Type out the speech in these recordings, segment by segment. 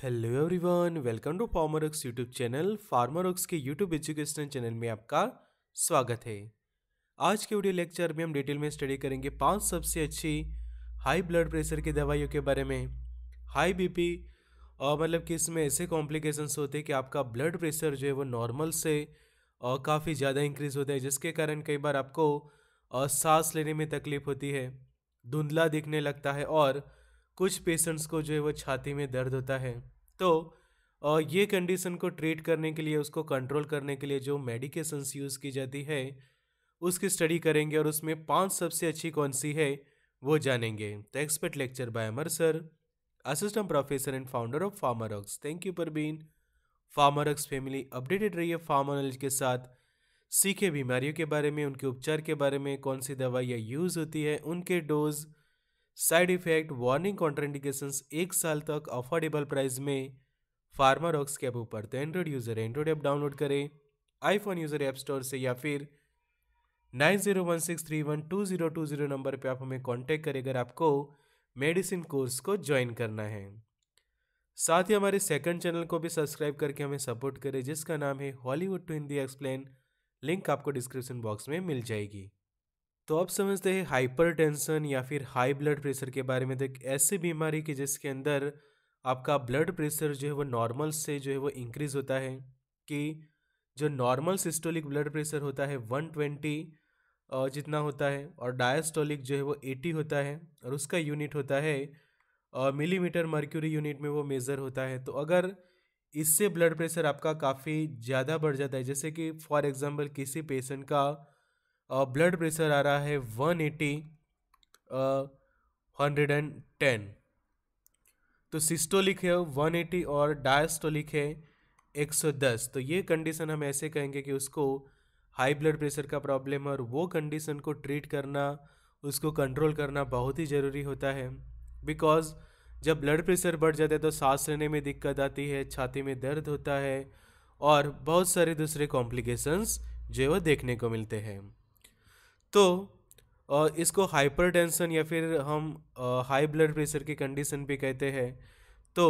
Hello everyone welcome to Pharmarx YouTube channel Pharmarx के YouTube education channel में आपका स्वागत है। आज के वीडियो लेक्चर में हम डिटेल में स्टडी करेंगे पाँच सबसे अच्छी हाई ब्लड प्रेशर की दवाइयों के बारे में। हाई बीपी और मतलब कि इसमें ऐसे कॉम्प्लिकेशंस होते हैं कि आपका ब्लड प्रेशर जो है वो नॉर्मल से, और काफ़ी ज़्यादा इंक्रीज होता है, जिसके कारण कई बार आपको सांस लेने में तकलीफ़ होती है, धुंधला दिखने लगता है, और कुछ पेशेंट्स को जो है वो छाती में दर्द होता है। तो ये कंडीशन को ट्रीट करने के लिए, उसको कंट्रोल करने के लिए जो मेडिकेशंस यूज़ की जाती है, उसकी स्टडी करेंगे और उसमें पाँच सबसे अच्छी कौन सी है, वो जानेंगे। तो expert lecture by Amar sir assistant professor and founder of Pharmarocks thank you पर बीन फार्मारॉक्स फैमिली अपडेटेड रही है नॉलेज के साथ। सीखे बीमारियों के बारे में, उनके उपचार के बारे में कौन सी दवाइयाँ यूज़ होती है, उनके dose side effect, warning contraindications एक साल तक अफोर्डेबल प्राइस में। फार्मा रॉक्स के ऐप ऊपर तो Android user Android app download करें। आईफोन यूज़र ऐप स्टोर से या फिर nine zero one six three one two zero two zero number पर आप हमें कॉन्टैक्ट करें अगर आपको मेडिसिन कोर्स को ज्वाइन करना है। साथ ही हमारे सेकंड चैनल को भी सब्सक्राइब करके हमें सपोर्ट करें, जिसका नाम है Hollywood to Hindi explain link आपको डिस्क्रिप्शन बॉक्स में मिल जाएगी। तो अब समझते हैं हाइपर टेंशन या फिर हाई ब्लड प्रेशर के बारे में। तो एक ऐसी बीमारी कि जिसके अंदर आपका ब्लड प्रेशर जो है वो नॉर्मल से जो है वो इंक्रीज़ होता है कि जो नॉर्मल सिस्टोलिक ब्लड प्रेशर होता है वन ट्वेंटी जितना होता है और डायस्टोलिक जो है वो एटी होता है और उसका यूनिट होता है मिलीमीटर मर्क्यूरी यूनिट में वो मेज़र होता है। तो अगर इससे ब्लड प्रेशर आपका काफ़ी ज़्यादा बढ़ जाता है, जैसे कि फॉर एग्ज़ाम्पल किसी पेशेंट का ब्लड प्रेशर आ रहा है one eighty hundred and ten तो सिस्टोलिक है वन एटी और डायस्टोलिक है, एक सौ दस. तो ये कंडीशन हम ऐसे कहेंगे कि उसको हाई ब्लड प्रेशर का प्रॉब्लम है और वो कंडीशन को ट्रीट करना, उसको कंट्रोल करना बहुत ही ज़रूरी होता है. बिकॉज़ जब ब्लड प्रेशर बढ़ जाता है तो सांस लेने में दिक्कत आती है, छाती में दर्द होता है और बहुत सारे दूसरे कॉम्प्लिकेशंस जो वो देखने को मिलते हैं. तो इसको हाइपर टेंशन या फिर हम हाई ब्लड प्रेशर की कंडीशन भी कहते हैं। तो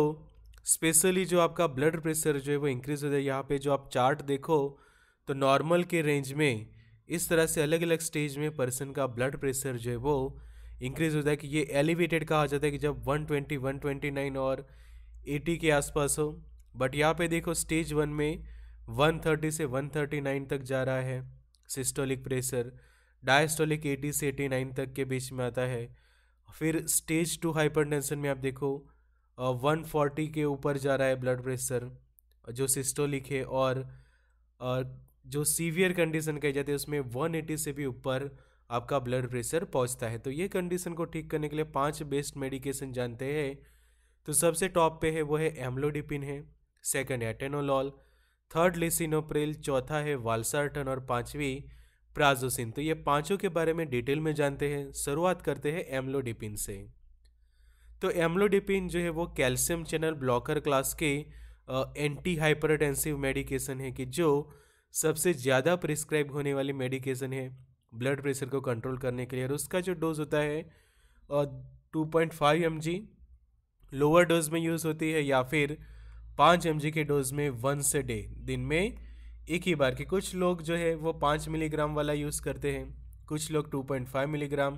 स्पेशली जो आपका ब्लड प्रेशर जो है वो इंक्रीज़ हो जाए यहाँ पे जो आप चार्ट देखो तो नॉर्मल के रेंज में इस तरह से अलग अलग स्टेज में पर्सन का ब्लड प्रेशर जो है वो इंक्रीज़ हो जाए कि ये एलिवेटेड कहा जाता है कि जब 120, 129 और 80 के आसपास हो। बट यहाँ पे देखो स्टेज वन में 130 से 139 तक जा रहा है सिस्टोलिक प्रेशर डायस्टोलिक 80 से 89 तक के बीच में आता है। फिर स्टेज टू हाइपरटेंशन में आप देखो वन फोर्टी के ऊपर जा रहा है ब्लड प्रेशर जो सिस्टोलिक है और जो सीवियर कंडीशन कही जाती है, उसमें 180 से भी ऊपर आपका ब्लड प्रेशर पहुँचता है। तो ये कंडीशन को ठीक करने के लिए पाँच बेस्ट मेडिकेशन जानते हैं। तो सबसे टॉप पे है, वो है एम्लोडिपिन है सेकंड है टेनोलॉल थर्ड लिसिनोप्रिल चौथा है वालसार्टन और पांचवी प्राजोसिन। तो ये पाँचों के बारे में डिटेल में जानते हैं। शुरुआत करते हैं एम्लोडिपिन से। तो एम्लोडिपिन जो है वो कैल्शियम चैनल ब्लॉकर क्लास के एंटी हाइपरटेंसिव मेडिकेशन है कि जो सबसे ज़्यादा प्रिस्क्राइब होने वाली मेडिकेशन है ब्लड प्रेशर को कंट्रोल करने के लिए। और उसका जो डोज होता है two point five M G, lower dose में यूज़ होती है या फिर पाँच एम जी के डोज में वंस डे, दिन में एक ही बार कि कुछ लोग जो है वो पाँच मिलीग्राम वाला यूज़ करते हैं, कुछ लोग टू पॉइंट फाइव मिलीग्राम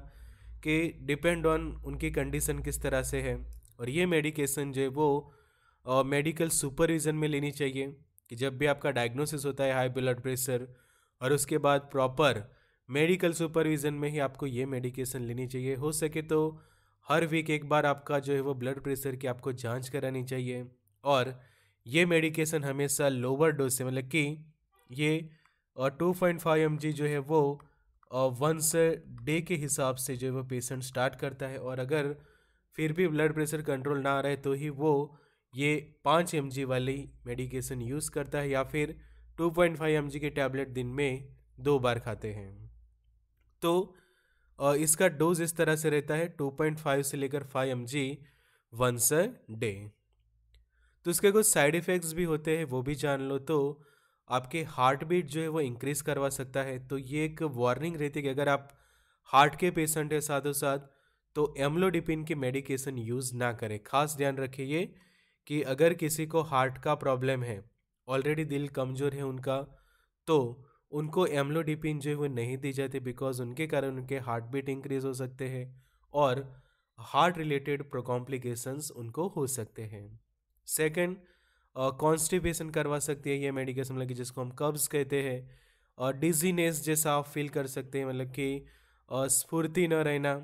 के डिपेंड ऑन उनकी कंडीशन किस तरह से है। और ये मेडिकेशन जो है वो मेडिकल सुपरविज़न में लेनी चाहिए कि जब भी आपका डायग्नोसिस होता है, हाई ब्लड प्रेशर और उसके बाद प्रॉपर मेडिकल सुपरविज़न में ही आपको ये मेडिकेशन लेनी चाहिए। हो सके तो हर वीक एक बार आपका जो है वो ब्लड प्रेशर की आपको जाँच करानी चाहिए। और ये मेडिकेशन हमेशा लोअर डोज से मतलब कि ये टू पॉइंट फाइव एमजी जो है वो वंस डे के हिसाब से जो है वो पेशेंट स्टार्ट करता है और अगर फिर भी ब्लड प्रेशर कंट्रोल ना रहे तो ही वो ये पाँच एम वाली मेडिकेशन यूज़ करता है या फिर टू पॉइंट फाइव एमजी के टैबलेट दिन में दो बार खाते हैं। तो इसका डोज इस तरह से रहता है टू पॉइंट फाइव से लेकर five M G once day तो इसके कुछ साइड इफ़ेक्ट्स भी होते हैं, वो भी जान लो तो आपके हार्ट बीट जो है वो इंक्रीज़ करवा सकता है। तो ये एक वार्निंग रहती है कि अगर आप हार्ट के पेशेंट है साथों साथ तो एम्लोडिपिन की मेडिकेशन यूज़ ना करें। खास ध्यान रखिए ये कि अगर किसी को हार्ट का प्रॉब्लम है ऑलरेडी दिल कमज़ोर है उनका तो उनको एम्लोडिपिन जो है वो नहीं दी जाती बिकॉज़ उनके कारण उनके हार्ट बीट इंक्रीज हो सकते हैं और हार्ट रिलेटेड प्रोकॉम्प्लिकेशंस उनको हो सकते हैं। सेकंड कॉन्स्टिपेशन करवा सकती है, ये मेडिकेशन मतलब कि जिसको हम कब्ज़ कहते हैं। और डिजीनेस जैसा आप फील कर सकते हैं मतलब कि स्फूर्ति न रहना,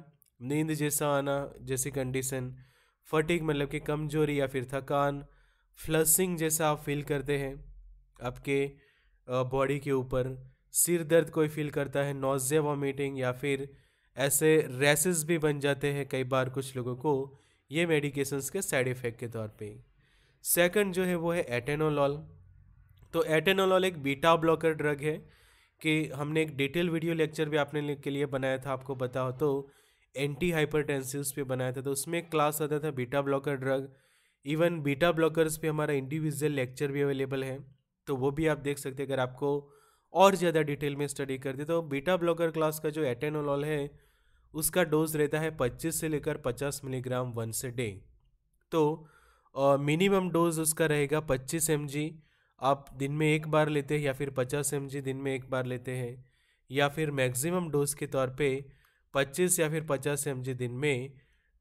नींद जैसा आना, जैसी कंडीशन फटिक मतलब कि कमज़ोरी या फिर थकान। फ्लसिंग जैसा आप फील करते हैं, आपके बॉडी के ऊपर। सिर दर्द कोई फील करता है नोजिया वॉमिटिंग या फिर ऐसे रेसेस भी बन जाते हैं कई बार कुछ लोगों को, ये मेडिकेशंस के साइड इफ़ेक्ट के तौर पे। सेकंड जो है वो है एटेनोलॉल। तो एटेनोलॉल एक बीटा ब्लॉकर ड्रग है कि हमने एक डिटेल वीडियो लेक्चर भी आपने के लिए बनाया था, आपको बता हो तो एंटी हाइपरटेंसिव्स पे बनाया था। तो उसमें एक क्लास आता था beta blocker drug. Even beta blockers पे हमारा इंडिविजुअल लेक्चर भी अवेलेबल है। तो वो भी आप देख सकते हैं, अगर आपको और ज़्यादा डिटेल में स्टडी कर करते तो बीटा ब्लॉकर क्लास का जो एटेनोलॉल है, उसका डोज रहता है 25 से लेकर 50 मिलीग्राम वंस से डे तो मिनिमम डोज उसका रहेगा 25 एम आप दिन में एक बार लेते हैं या फिर 50 एम दिन में एक बार लेते हैं, या फिर मैक्सिमम डोज के तौर पे 25 या फिर 50 एम दिन में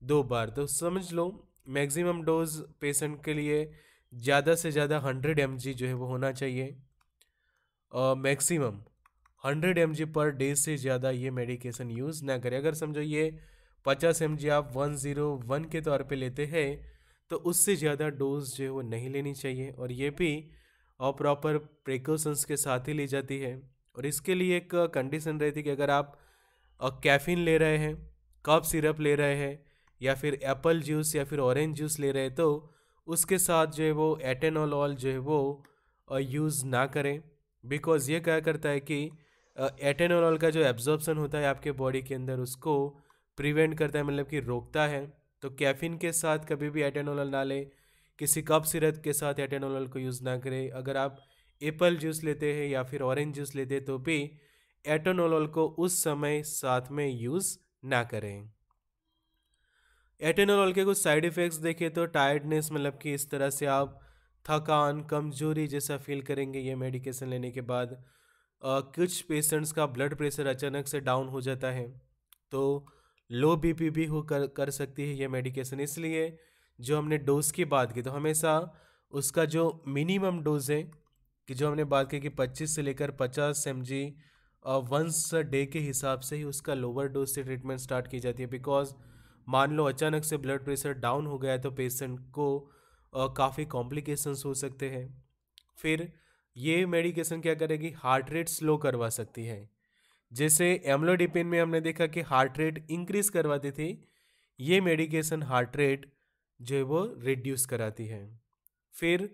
दो बार। तो समझ लो मैक्सिमम डोज पेशेंट के लिए ज़्यादा से ज़्यादा 100 एम जो है वो होना चाहिए। Maximum hundred M per day से ज़्यादा ये मेडिकेशन यूज़ ना करें। अगर समझो ये पचास एम आप वन ज़ीरो वन के तौर पे लेते हैं तो उससे ज़्यादा डोज जो है वो नहीं लेनी चाहिए और ये भी और प्रॉपर प्रिकॉशंस के साथ ही ली जाती है। और इसके लिए एक कंडीशन रहती है कि अगर आप कैफ़ीन ले रहे हैं, कप सिरप ले रहे हैं या फिर एप्पल जूस या फिर ऑरेंज जूस ले रहे हैं तो उसके साथ जो है वो एटेनोलॉल जो है वो यूज़ ना करें। बिकॉज़ ये क्या करता है कि एटेनोल का जो एब्जॉर्बसन होता है आपके बॉडी के अंदर, उसको प्रिवेंट करता है मतलब कि रोकता है। तो कैफिन के साथ कभी भी एटेनोल ना लें किसी कप सिरप के साथ एटेनोल को यूज़ ना करें। अगर आप एप्पल जूस लेते हैं या फिर ऑरेंज जूस लेते हैं तो भी एटेनोल को उस समय साथ में यूज़ ना करें। एटेनोलॉल के कुछ साइड इफ़ेक्ट्स देखें तो टायर्डनेस मतलब कि इस तरह से आप थकान कमज़ोरी जैसा फील करेंगे ये मेडिकेशन लेने के बाद। आ, कुछ पेशेंट्स का ब्लड प्रेशर अचानक से डाउन हो जाता है। तो लो बीपी भी हो कर कर सकती है ये मेडिकेशन इसलिए जो हमने डोज की बात की तो हमेशा उसका जो मिनिमम डोज है, कि जो हमने बात की कि 25 से लेकर 50 एम जी वंस डे के हिसाब से ही उसका लोअर डोज से ट्रीटमेंट स्टार्ट की जाती है। बिकॉज़ मान लो अचानक से ब्लड प्रेशर डाउन हो गया तो पेशेंट को काफ़ी कॉम्प्लिकेशंस हो सकते हैं। फिर ये मेडिकेशन क्या करेगी? हार्ट रेट स्लो करवा सकती है। जैसे एम्लोडिपिन में हमने देखा कि हार्ट रेट इंक्रीज करवाती थी, ये मेडिकेशन हार्ट रेट जो है वो रिड्यूस कराती है। फिर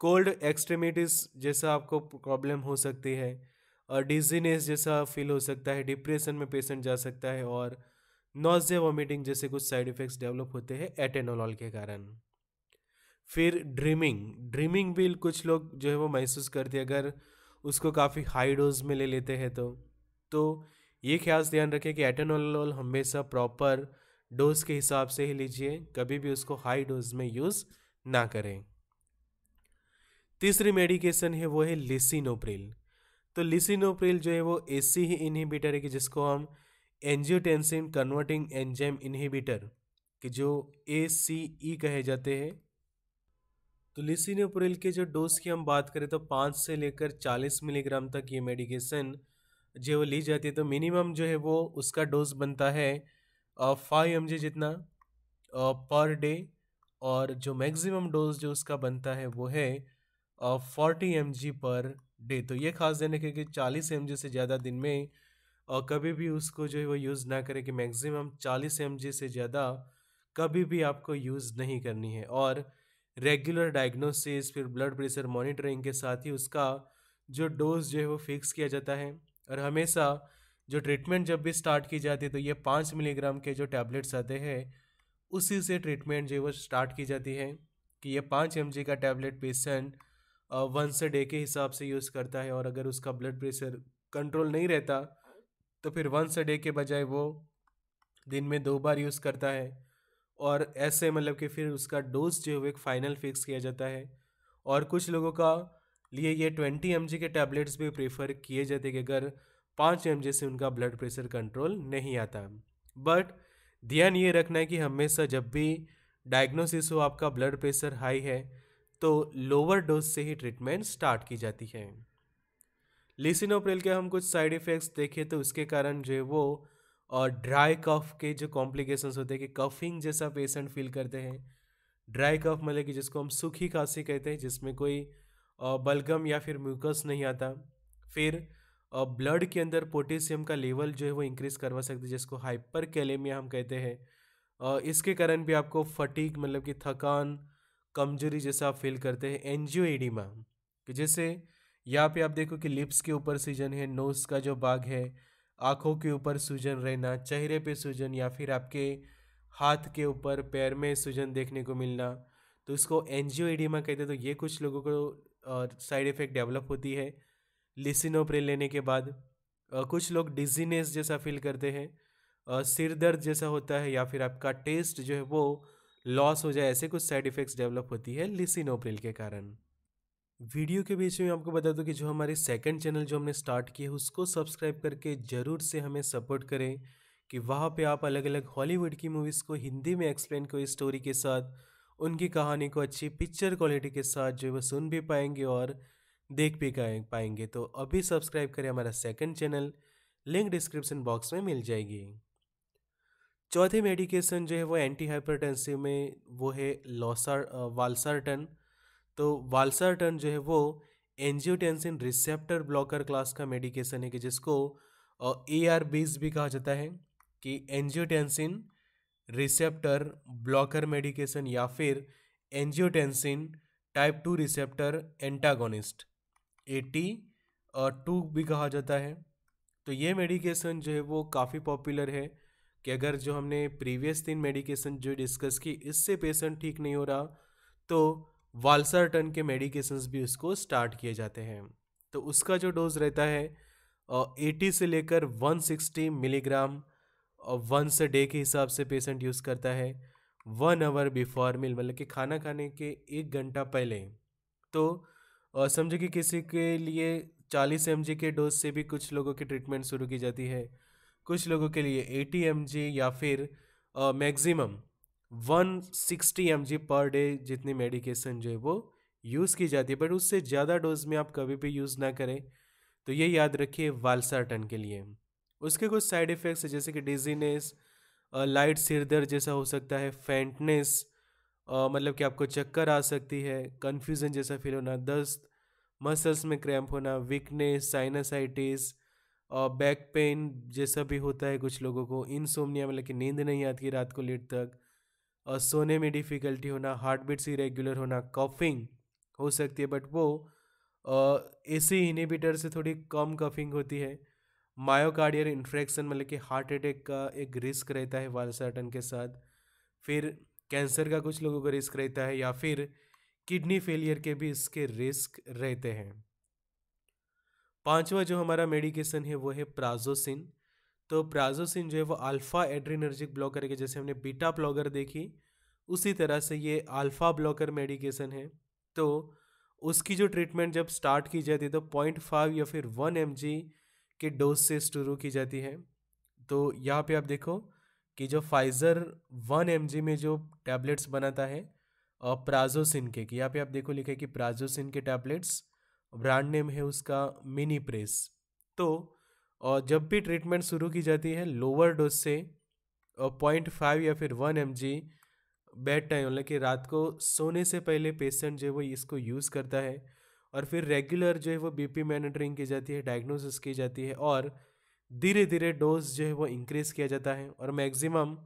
कोल्ड एक्सट्रीमिटीज़ जैसा आपको प्रॉब्लम हो सकती है, और डिजीनेस जैसा फील हो सकता है डिप्रेशन में पेशेंट जा सकता है, और नोजिया वॉमिटिंग जैसे कुछ साइड इफ़ेक्ट्स डेवलप होते हैं एटेनोलॉल के कारण। फिर ड्रीमिंग ड्रीमिंग भी कुछ लोग जो है वो महसूस करते हैं, अगर उसको काफ़ी हाई डोज में ले लेते हैं तो। तो ये ख्याल ध्यान रखें कि एटेनोल हमेशा प्रॉपर डोज के हिसाब से ही लीजिए, कभी भी उसको हाई डोज में यूज़ ना करें। तीसरी मेडिकेशन है, वो है लिसिनोप्रिल। तो लिसिनोप्रिल जो है, वो एसी ही इनहिबिटर है कि जिसको हम एंजियोटेंसिन कन्वर्टिंग एंजाइम इनहिबिटर कि जो ए सी ई कहे जाते हैं। तो लिसिनोप्रिल के जो डोज की हम बात करें तो पाँच से लेकर चालीस मिलीग्राम तक ये मेडिकेशन जो वो ली जाती है तो मिनिमम जो है वो उसका डोज बनता है फाइव एमजी जितना पर डे और जो मैक्सिमम डोज जो उसका बनता है वो है forty M G per day तो ये खास देने के कि चालीस एम जी से ज़्यादा दिन में और कभी भी उसको जो है वो यूज़ ना करें कि मैक्सिमम चालीस एम जी से ज़्यादा कभी भी आपको यूज़ नहीं करनी है। और रेगुलर डायग्नोसिस फिर ब्लड प्रेशर मॉनिटरिंग के साथ ही उसका जो डोज जो है वो फिक्स किया जाता है। और हमेशा जो ट्रीटमेंट जब भी स्टार्ट की जाती है तो ये पाँच मिलीग्राम के जो टैबलेट्स आते हैं, उसी से ट्रीटमेंट जो वो स्टार्ट की जाती है कि ये पाँच एम का टैबलेट पेशेंट वंस डे के हिसाब से यूज़ करता है और अगर उसका ब्लड प्रेशर कंट्रोल नहीं रहता तो फिर वंस डे के बजाय वो दिन में दो बार यूज़ करता है और ऐसे मतलब कि फिर उसका डोज जो है वो एक फाइनल फिक्स किया जाता है। और कुछ लोगों का लिए ये ट्वेंटी एमजी के टैबलेट्स भी प्रेफर किए जाते कि अगर पाँच एम से उनका ब्लड प्रेशर कंट्रोल नहीं आता। बट ध्यान ये रखना है कि हमेशा जब भी डायग्नोसिस हो, आपका ब्लड प्रेशर हाई है तो लोअर डोज से ही ट्रीटमेंट स्टार्ट की जाती है। लिसिनोप्रिल के हम कुछ साइड इफ़ेक्ट्स देखें तो उसके कारण जो है वो और ड्राई कफ के जो कॉम्प्लिकेशंस होते हैं कि कफिंग जैसा पेशेंट फील करते हैं। ड्राई कफ मतलब कि जिसको हम सूखी खांसी कहते हैं, जिसमें कोई बलगम या फिर म्यूकस नहीं आता। फिर ब्लड के अंदर पोटेशियम का लेवल जो है वो इंक्रीज़ करवा सकते जिसको हाइपर कैलेमिया हम कहते हैं। इसके कारण भी आपको फटीक मतलब कि थकान, कमज़ोरी जैसा आप फील करते हैं एनजियो एडिमा कि जैसे यहाँ पे आप देखो कि लिप्स के ऊपर सूजन है, नोज़ का जो बाग है, आँखों के ऊपर सूजन रहना, चेहरे पे सूजन या फिर आपके हाथ के ऊपर, पैर में सूजन देखने को मिलना तो इसको एनजियो एडिमा कहते हैं। तो ये कुछ लोगों को साइड इफ़ेक्ट डेवलप होती है। लिसिनोप्रिल लेने के बाद कुछ लोग डिजीनेस जैसा फील करते हैं सिर दर्द जैसा होता है या फिर आपका टेस्ट जो है वो लॉस हो जाए, ऐसे कुछ साइड इफ़ेक्ट्स डेवलप होती है लिसिनोप्रिल के कारण। वीडियो के बीच में आपको बता दूँ कि जो हमारे सेकंड चैनल जो हमने स्टार्ट किया है, उसको सब्सक्राइब करके ज़रूर से हमें सपोर्ट करें कि वहाँ पे आप अलग अलग हॉलीवुड की मूवीज़ को हिंदी में एक्सप्लेन कोई स्टोरी के साथ। उनकी कहानी को अच्छी पिक्चर क्वालिटी के साथ जो है वो सुन भी पाएँगे और देख भी पाएँगे। तो अभी सब्सक्राइब करें हमारा second channel link description box में मिल जाएगी। चौथे मेडिकेशन जो है वो एंटी हाइपरटेंसिव में वो है लॉसार वालसारटन। तो वालसारटन जो है वो एंजियोटेंसिन रिसेप्टर ब्लॉकर क्लास का मेडिकेशन है कि जिसको ए आर बीज भी कहा जाता है कि एंजियोटेंसिन रिसेप्टर ब्लॉकर मेडिकेशन या फिर angiotensin type two receptor antagonist A T two भी कहा जाता है। तो ये मेडिकेशन जो है वो काफ़ी पॉपुलर है कि अगर जो हमने प्रीवियस तीन मेडिकेशन जो डिस्कस की, इससे पेशेंट ठीक नहीं हो रहा तो वालसारटन के मेडिकेशंस भी उसको स्टार्ट किए जाते हैं। तो उसका जो डोज रहता है एटी से लेकर one sixty milligram once day के हिसाब से पेशेंट यूज़ करता है। वन आवर बिफोर मील मतलब कि खाना खाने के एक घंटा पहले। तो समझो कि किसी के लिए चालीस एमजी के डोज से भी कुछ लोगों की ट्रीटमेंट शुरू की जाती है। कुछ लोगों के लिए एटी एम या फिर maximum one sixty MG per day जितनी मेडिकेशन जो है वो यूज़ की जाती है। बट उससे ज़्यादा डोज में आप कभी भी यूज़ ना करें। तो ये याद रखिए वालसाटन के लिए। उसके कुछ साइड इफ़ेक्ट्स जैसे कि डिजीनेस लाइट सिर दर्द जैसा हो सकता है फेंटनेस मतलब कि आपको चक्कर आ सकती है कन्फ्यूज़न जैसा फील होना, दस्त मसल्स में क्रैम्प होना वीकनेस साइनसाइटिस बैक पेन जैसा भी होता है कुछ लोगों को इनसोमनिया मतलब कि नींद नहीं आती रात को लेट तक और सोने में डिफ़िकल्टी होना हार्ट बीट्स इरेगुलर होना कॉफिंग हो सकती है बट वो ए सी इनिबिटर से थोड़ी कम कफिंग होती है। मायोकार्डियल इन्फ्रेक्शन मतलब कि हार्ट अटैक का एक रिस्क रहता है वालसाटन के साथ। फिर कैंसर का कुछ लोगों का रिस्क रहता है या फिर किडनी फेलियर के भी इसके रिस्क रहते हैं। पांचवा जो हमारा मेडिकेशन है वो है प्राजोसिन। तो प्राजोसिन जो है वो अल्फ़ा एड्रीनर्जिक ब्लॉकर के जैसे हमने बीटा ब्लॉकर देखी, उसी तरह से ये अल्फ़ा ब्लॉकर मेडिकेशन है। तो उसकी जो ट्रीटमेंट जब स्टार्ट की जाती है तो पॉइंट फाइव या फिर वन एम के डोज से शुरू की जाती है। तो यहाँ पे आप देखो कि जो फाइज़र वन एमजी में जो टैबलेट्स बनाता है और प्राजोसिन के, कि यहाँ पे आप देखो लिखा कि प्राजोसिन के टैबलेट्स ब्रांड नेम है उसका मिनी प्रेस तो और जब भी ट्रीटमेंट शुरू की जाती है लोअर डोज से पॉइंट फाइव या फिर one M G bedtime मतलब कि रात को सोने से पहले पेशेंट जो है वो इसको यूज़ करता है। और फिर रेगुलर जो है वो बीपी मॉनिटरिंग की जाती है डायग्नोसिस की जाती है और धीरे धीरे डोज जो है वो इंक्रीज़ किया जाता है और मैक्सिमम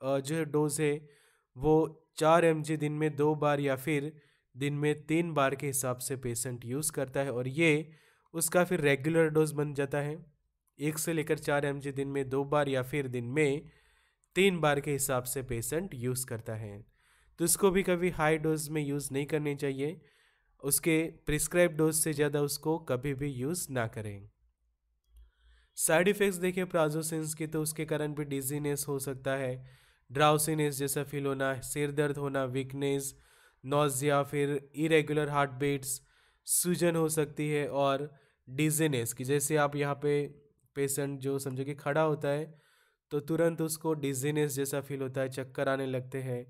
जो है डोज है वो चार एम दिन में दो बार या फिर दिन में तीन बार के हिसाब से पेशेंट यूज़ करता है और ये उसका फिर रेगुलर डोज बन जाता है। एक से लेकर चार एम दिन में दो बार या फिर दिन में तीन बार के हिसाब से पेशेंट यूज़ करता है। तो इसको भी कभी हाई डोज में यूज़ नहीं करनी चाहिए। उसके प्रिस्क्राइब डोज से ज़्यादा उसको कभी भी यूज़ ना करें। साइड इफ़ेक्ट्स देखें प्राजोसिन्स के तो उसके कारण भी डिजीनेस हो सकता है। ड्राउसीनेस जैसा फील होना, सिर दर्द होना वीकनेस नोजिया फिर इरेगुलर हार्ट बीट्स सूजन हो सकती है और डिजीनेस की। जैसे आप यहाँ पे पेशेंट जो समझो कि खड़ा होता है तो तुरंत उसको डिजीनेस जैसा फील होता है, चक्कर आने लगते हैं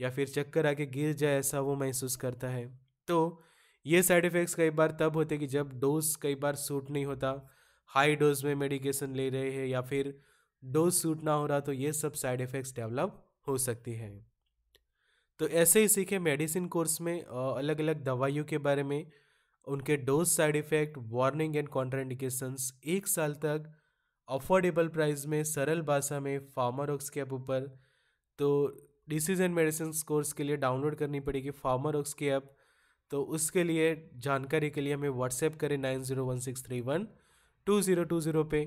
या फिर चक्कर आके गिर जाए ऐसा वो महसूस करता है। तो ये साइड इफ़ेक्ट्स कई बार तब होते कि जब डोज कई बार सूट नहीं होता, हाई डोज में मेडिकेशन ले रहे हैं या फिर डोज सूट ना हो रहा तो ये सब साइड इफ़ेक्ट्स डेवलप हो सकती है। तो ऐसे ही सीखे मेडिसिन कोर्स में अलग अलग दवाइयों के बारे में, उनके dose side effect, warning and contraindications, एक साल तक, अफोर्डेबल प्राइस में, सरल भाषा में, फार्मारोक्स के ऐप ऊपर। तो डिसीज एंड मेडिसिन कोर्स के लिए डाउनलोड करनी पड़ेगी फार्मारोक्स की ऐप। तो उसके लिए जानकारी के लिए हमें व्हाट्सएप करें nine zero one six three one two zero two zero पे।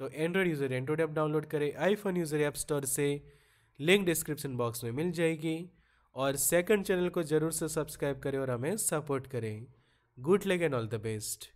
तो Android user Android app download करें आईफोन यूज़र ऐप स्टोर से लिंक डिस्क्रिप्शन बॉक्स में मिल जाएगी। और सेकंड चैनल को ज़रूर से सब्सक्राइब करें और हमें सपोर्ट करें। Good luck and all the best